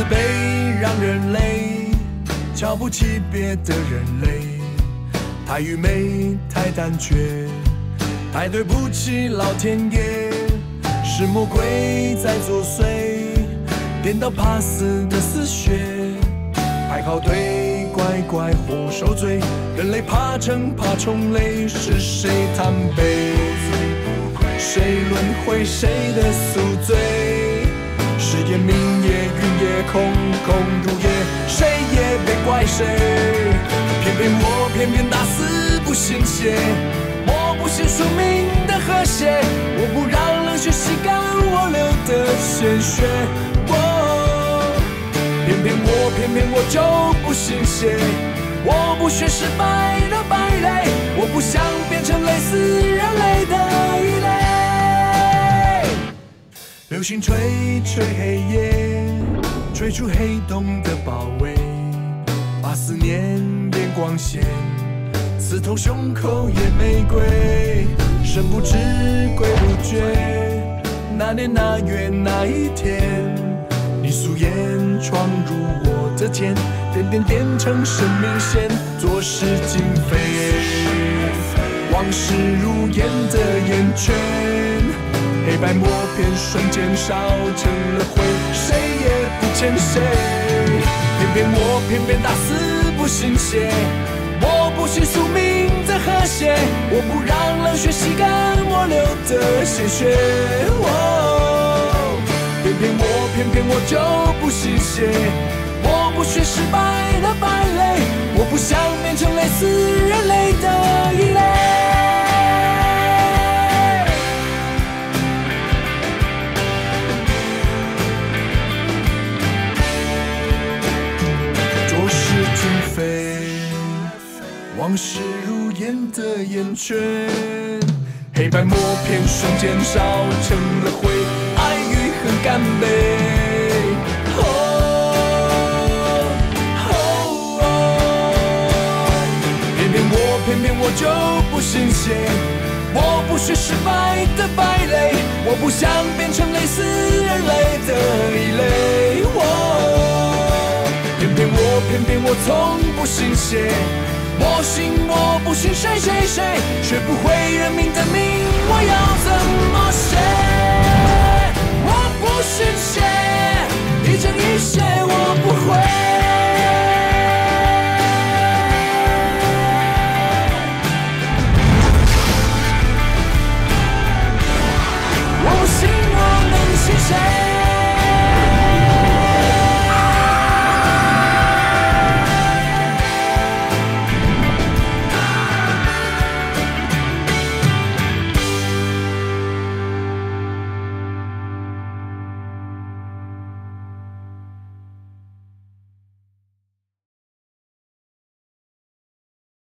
自卑让人累瞧不起别的人类，太愚昧，太胆怯，太对不起老天爷，是魔鬼在作祟，颠倒怕死的死穴，排好队，乖乖活受罪，人类怕成怕重累，是谁贪杯？谁轮回谁的宿醉？是夜明夜云空空如也，谁也别怪谁。偏偏我偏偏打死不信邪，我不信宿命的和谐，我不让冷血吸干我流的鲜血。哦，偏偏我偏偏我就不信邪，我不学失败的败类，我不想变成类似人类的异类。流星吹吹黑夜，吹出黑洞的包围，把思念变光线，刺痛胸口野玫瑰，神不知鬼不觉。那年那月那一天，你素颜闯入我的天，点点点成生命线，左是今非，往事如烟的烟圈。黑白默片瞬间烧成了灰，谁欠谁。偏偏我偏偏打死不信邪，我不信宿命的和谐，我不让冷血吸干我流的鲜血。哦，偏偏我偏偏我就不信邪，我不学失败的败类，我不想变成类似人类的往事如烟的烟圈，黑白默片瞬间烧成了灰，爱与恨干杯。哦哦偏偏我偏偏我就不信邪，我不是失败的败类，我不想变成类似人类的异类。哦偏偏我偏偏我从不信邪，我信我不信谁谁谁，学不会认命的命，我要怎么写？我不信邪，一针一线。